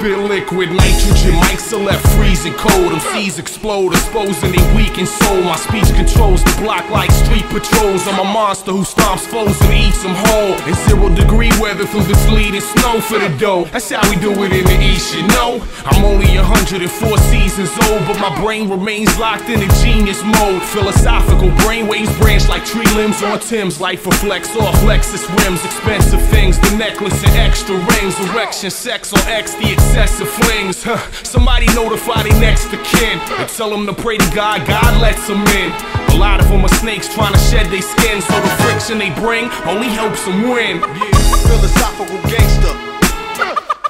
spit liquid nitrogen. Mics are left freezing cold. MCs explode, exposing they weakened soul. My speech controls the block like street patrols. I'm a monster who stomps foes and eats them whole. In zero degree weather through the sleet and snow for the dough. That's how we do it in the east, you know. I'm only 104 seasons old, but my brain remains locked in a genius mode. Philosophical brainwaves branch like tree limbs on Timbs. Life reflects off Lexus rims, expensive things, the necklace and extra rings, erection, sex on X, the excessive flings. Huh. Somebody notify they next to kin and tell them to pray to God, God lets them in. A lot of them are snakes trying to shed their skin, so the friction they bring only helps them win. Yeah. Philosophical gangster.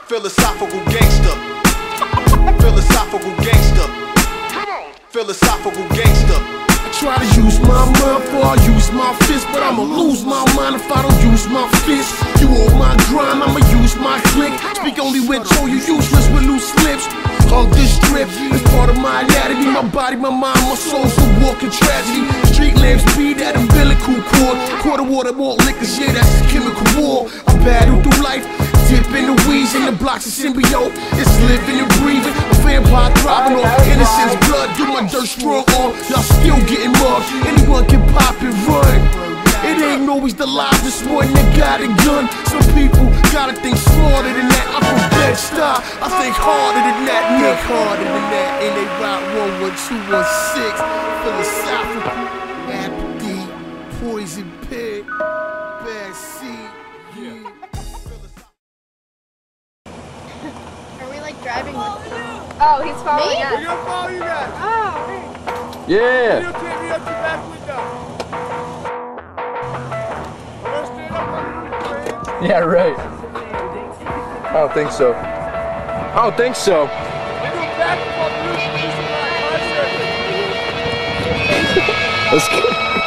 Philosophical gangster. Philosophical gangster. Philosophical gangster. Try to use my mind before I use my fist, but I'ma lose my mind if I don't use my fist. You on my grind, I'ma use my click. Speak only when told you useless with loose lips. On this drip it's part of my anatomy, my body, my mind, my soul's a walking tragedy. Street lamps be that umbilical cord. Quarter water, more liquor, yeah, that's a chemical war. I battle through life, dip in the weeds in the blocks of symbiote. It's living and breathing, vampire thriving on innocence blood. Do my dirt strong on, y'all still getting mugged. Anyone can pop and run. It ain't always the livest one that got a gun. Some people gotta think smarter than that. I'm from Bed Stuy. I think harder than that, Nick harder than that. And they rock 11216. Philosophical, rap deep, poison pig, bad seed. Yeah. Are we like driving with Oh, he's following Me? us. We're gonna follow oh, you guys. Oh, You Yeah. can't be up the back window. We're gonna stand up under the. Yeah, right. I don't think so. I don't think so. We're doing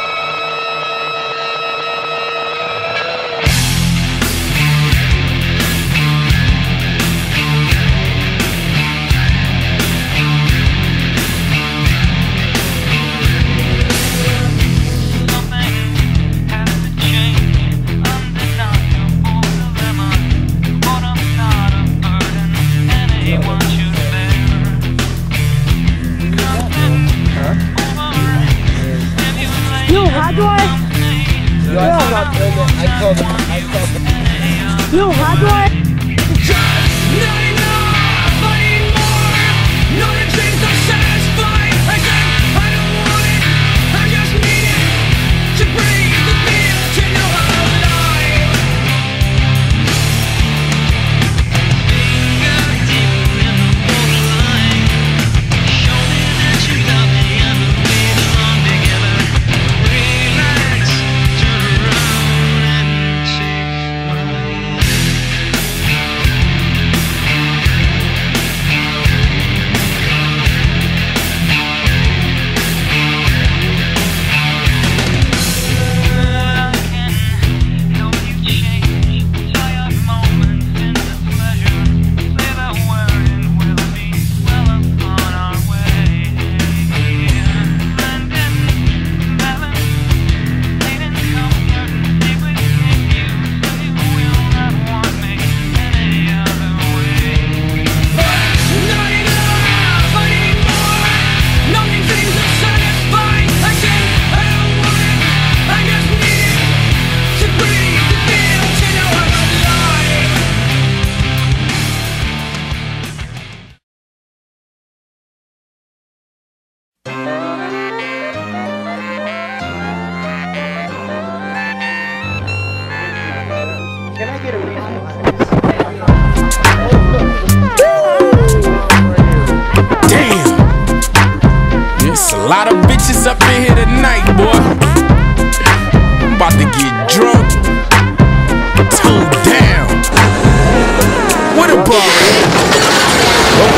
Yo, how do I?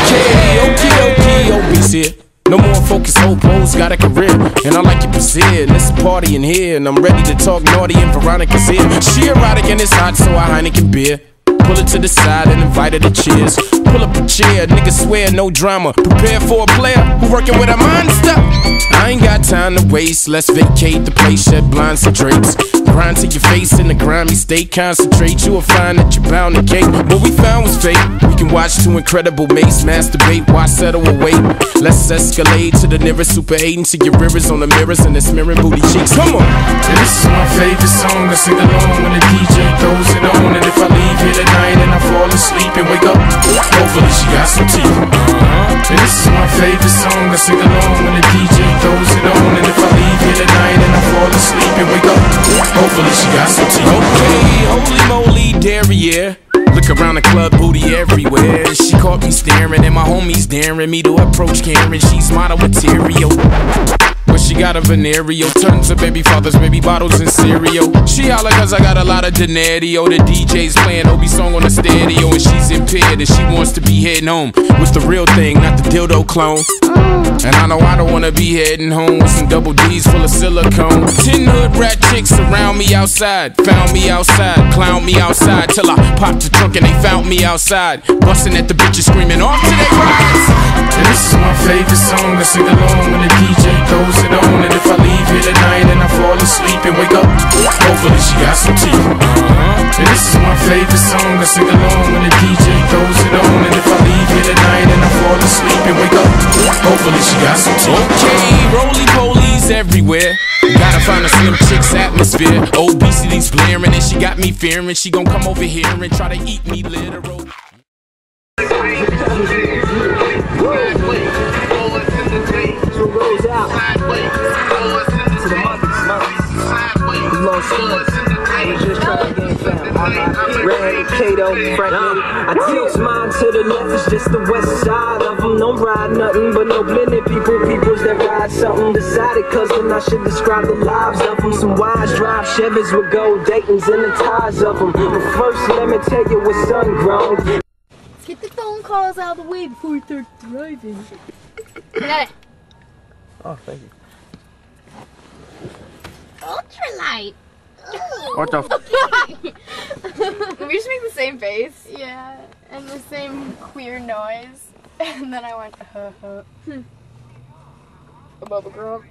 Okay, okay, okay, here. No more focus, whole pose, got a career. And I like your position. A party in here. And I'm ready to talk naughty and Veronica's here. She erotic and it's hot, so I Heineken beer. Pull it to the side and invite her to cheers. Pull up a chair, niggas swear no drama. Prepare for a player who working with a monster. I ain't got time to waste. Let's vacate the place, shed blinds and drapes. Grind to your face in the grimy state. Concentrate, you will find that you're bound to cake. What we found was fake. Can watch two incredible mates masturbate. Why settle a wait? Let's escalate to the nearest super 8 until your rivers on the mirrors and it's mirroring booty cheeks. Come on. This is my favorite song. I sing along when the DJ throws it on. And if I leave here tonight and I fall asleep and wake up, hopefully she got some teeth. Uh-huh. This is my favorite song. I sing along when the DJ throws it on. And if I leave here tonight and I fall asleep and wake up, hopefully she got some teeth. Okay, holy moly, derriere. Around the club, booty everywhere. She caught me staring, and my homies daring me to approach Karen. She's model material. But she got a venereal, tons of baby fathers, baby bottles, and cereal. She holla cause I got a lot of denario. The DJ's playing Obi song on the stereo, and she's impaired, and she wants to be heading home with the real thing, not the dildo clone. And I know I don't wanna be heading home with some double D's full of silicone. Ten hood rat chicks surround me outside, found me outside, clown me outside till I popped the trunk and they found me outside, busting at the bitches screaming off to their rides. This is my favorite song. to sing along when the DJ throws it on. And if I leave here tonight and I fall asleep and wake up, hopefully she got some teeth. Uh-huh. And this is my favorite song. to sing along when the DJ throws it on. And if I leave here tonight and I fall asleep and wake up, hopefully she got some teeth. Okay, roly polies everywhere. Gotta find a slim chick's atmosphere. Obesity's blaring and she got me fearing she gon' come over here and try to eat me literal. Red Kato, Frank I tilt mine to the left, it's just the west side of them. Don't ride nothing but no blended people, peoples that ride something. Decided, cause then I should describe the lives of them. Some wise drive Chevys with gold Dayton's and the ties of them. But first, let me tell you what's sun grown. Let's get the phone calls out of the way before we start driving. Got it. Oh, thank you. Ultralight. What the? We just make the same face. Yeah, and the same queer noise. And then I went, huh, huh. A Bubba Grump.